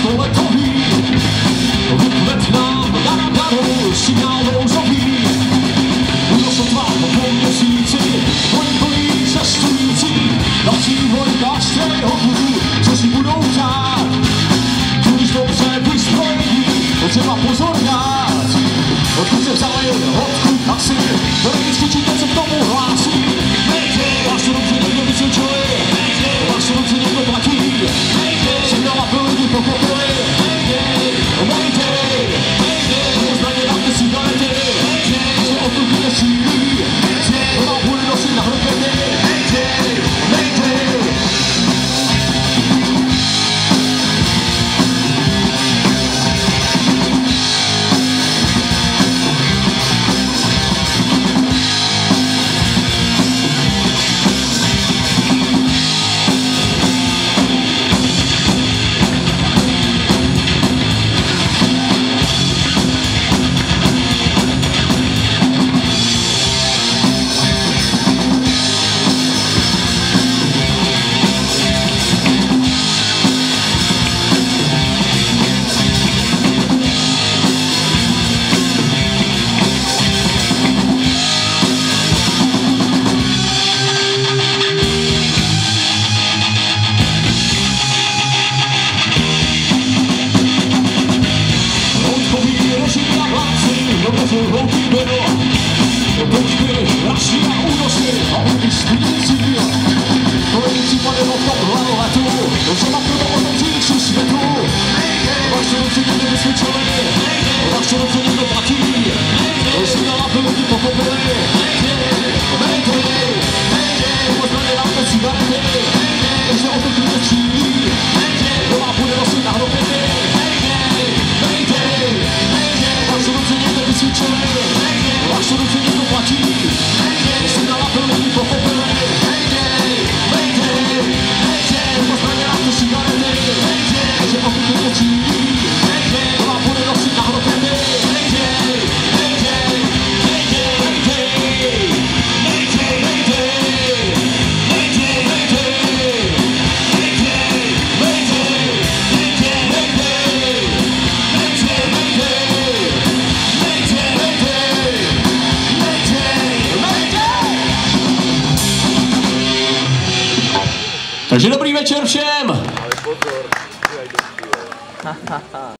škole tohý. Vyplet nám dar darů, signál nouzový. Kdo se tvá no, po měsíci, oni plní cestující. Na příhodách střelejho budu, co si budou přát. Když dobře vystrojení, potřeba pozor dát. Odkud se vzali, Make it. Make it. Takže dobrý večer všem! Ale pozor,